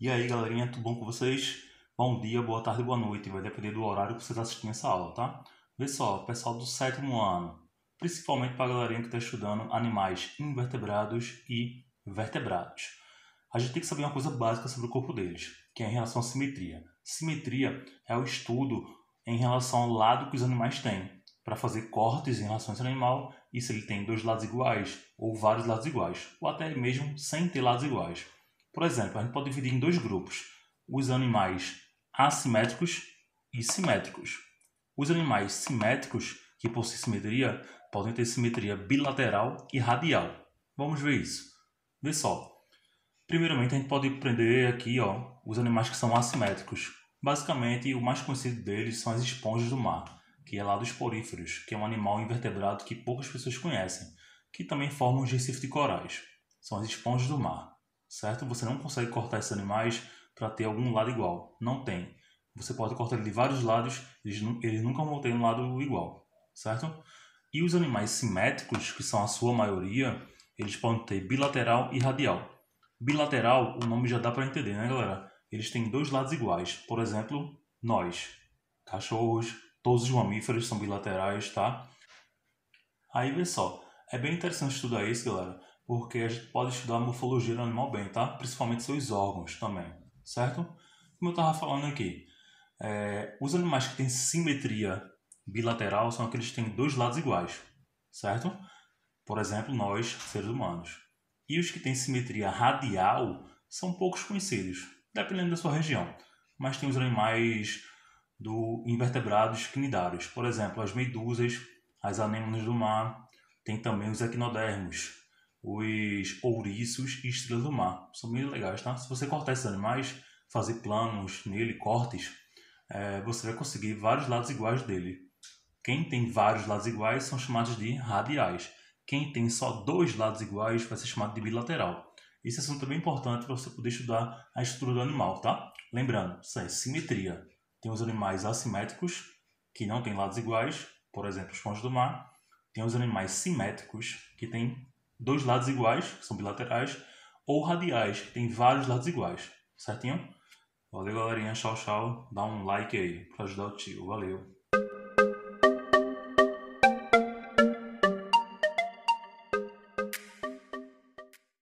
E aí, galerinha, tudo bom com vocês? Bom dia, boa tarde, boa noite. Vai depender do horário que você está assistindo essa aula, tá? Vê só, pessoal do sétimo ano, principalmente para a galerinha que está estudando animais invertebrados e vertebrados. A gente tem que saber uma coisa básica sobre o corpo deles, que é em relação à simetria. Simetria é o estudo em relação ao lado que os animais têm, para fazer cortes em relação a esse animal e se ele tem dois lados iguais ou vários lados iguais, ou até mesmo sem ter lados iguais. Por exemplo, a gente pode dividir em dois grupos: os animais assimétricos e simétricos. Os animais simétricos, que possuem simetria, podem ter simetria bilateral e radial. Vamos ver isso. Vê só. Primeiramente, a gente pode aprender aqui ó, os animais que são assimétricos. Basicamente, o mais conhecido deles são as esponjas do mar, que é lá dos poríferos, que é um animal invertebrado que poucas pessoas conhecem, que também formam os recifes de corais. São as esponjas do mar certo? Você não consegue cortar esses animais para ter algum lado igual. Não tem. Você pode cortar ele de vários lados, eles, nunca vão ter um lado igual, certo? E os animais simétricos, que são a sua maioria, eles podem ter bilateral e radial. Bilateral, o nome já dá para entender, né, galera? Eles têm dois lados iguais. Por exemplo, nós, cachorros, todos os mamíferos são bilaterais, tá? Aí vê só, é bem interessante estudar isso, galera, porque a gente pode estudar a morfologia do animal bem, tá? Principalmente seus órgãos também, certo? Como eu estava falando aqui, é, os animais que têm simetria bilateral são aqueles que têm dois lados iguais, certo? Por exemplo, nós, seres humanos. E os que têm simetria radial são poucos conhecidos, dependendo da sua região. Mas tem os animais do invertebrados cnidários, por exemplo, as medusas, as anêmonas do mar, tem também os equinodermos, os ouriços e estrelas do mar. São bem legais, tá? Se você cortar esses animais, fazer planos nele, cortes, é, você vai conseguir vários lados iguais dele. Quem tem vários lados iguais são chamados de radiais. Quem tem só dois lados iguais vai ser chamado de bilateral. Esse assunto é bem importante para você poder estudar a estrutura do animal, tá? Lembrando, isso é simetria. Tem os animais assimétricos, que não têm lados iguais, por exemplo, os cães do mar. Tem os animais simétricos, que têm dois lados iguais, que são bilaterais, ou radiais, que tem vários lados iguais. Certinho? Valeu, galerinha. Tchau, tchau. Dá um like aí para ajudar o tio. Valeu.